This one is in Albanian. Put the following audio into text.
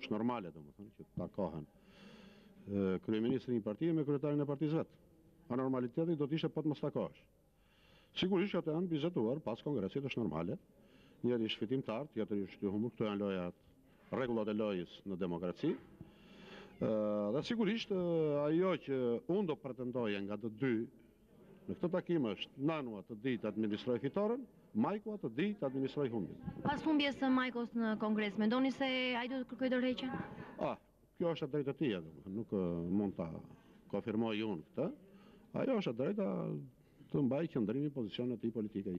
Është normale domethënë që të takohen kryeministri i një partie me kryetarin e partisë vet. Anormaliteti do të ishte po të mos takohesh. Sigurisht që ato janë biseduar pas kongresit, është normale. Njëri është fitimtar, tjetri është i humbur, këto janë lojat, rregullat e lojës në demokraci. Ë dhe sigurisht ajo që unë do pretendoja nga të dy Në këtë takim është, Nanua të dijë të administrojë fitoren, Majkua të dijë të administrojë humbjen. Pas humbjes së Majkos në Kongres, mendoni se ai duhet të kërkojë dorëheqjen? Ah, kjo është e drejtë e tij, domethënë nuk mund ta konfirmoj unë këtë. Ajo është e drejta të mbajë qëndrimin, pozicionin e tij politik ai.